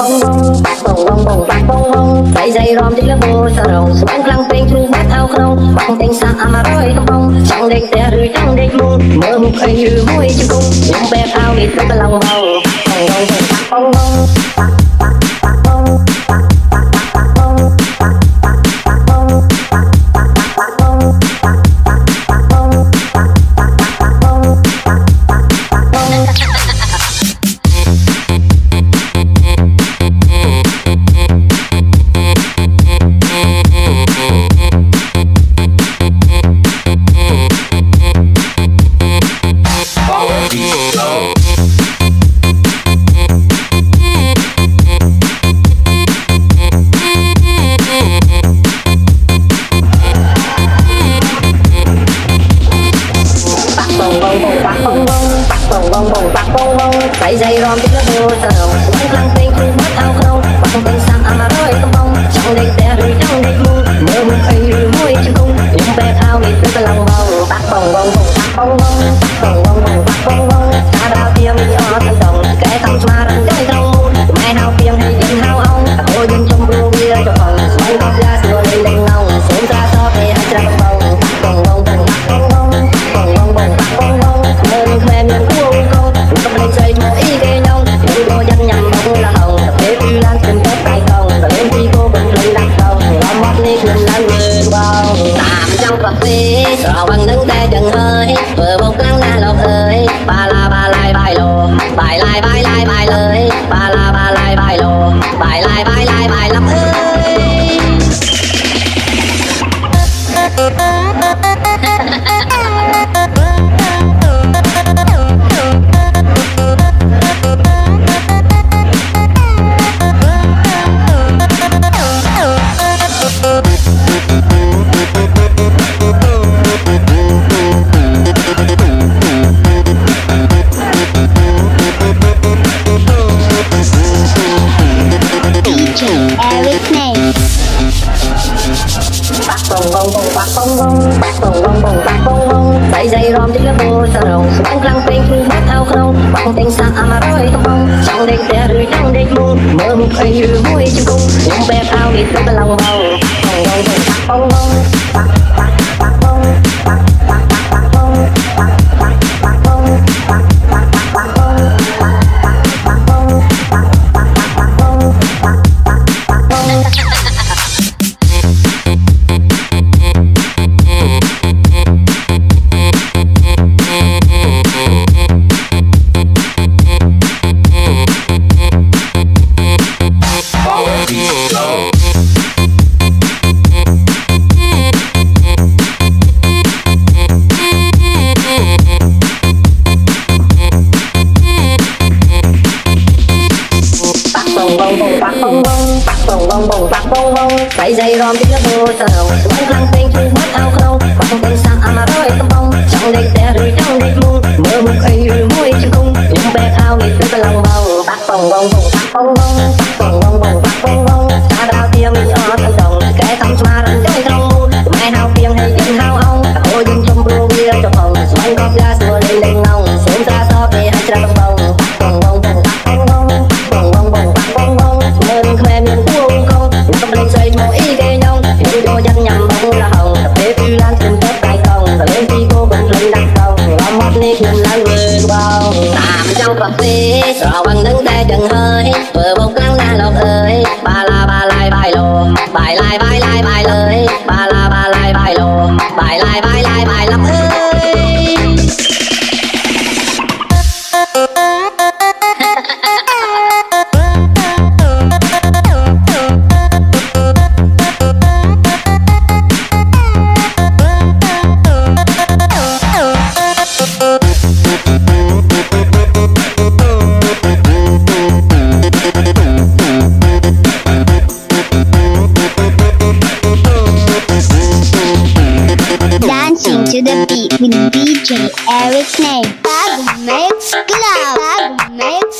បងបងបាក់បងបងបងបាក់បងបងស្រីស្រីរំទីលបោសរងស្មានខ្លាំងពេកទ្រូងបាត់អោក្នុងបងពេញសាក់អមរយកំបងចង់ដេកផ្ទះឬចង់ដេកមុំមើលមុខឃើញឬមួយជង្គង់ខ្ញុំបែបអោនេះទៅកន្លងមកបងបងបងបាក់បងបង oh, oh, oh, oh. lai chừng hơi. Vừa bốc lăng na lộc ơi ba la, ba lai, bài lô. Bài lai bài lai, bài lời. Ba la, ba lai, bài lô. Bài lai bài lai, bài lộc ơi បងបងបងបាក់បងបងបាក់បងបងបងបាក់បងបងដៃដៃរំចិត្តបូសរងបាញ់ខ្លាំងពេកគឺបាក់អោក្នុងបាញ់ទាំងសាក់អមរយកំបងចង់ដេកតែឬចង់ដេកមុំមើលមុខឃើញយឺមួយជង្គង់ខ្ញុំបែបអោនេះទៅកន្លងបងបងបងបាក់បងបងបាក់ bạc bông bông bạc bông bông bông bạc bông bông bảy giây rom tiếng nước mưa sầu mấy lăng tên thu mất ao không tên sang ama rồi tâm bông trong đây tè rồi trong đây luôn mơ mộng ấy rồi môi chim cung những bé ao ngày Dancing to the beat with DJ Eric Snake. Babu Mix Club. Babu Mix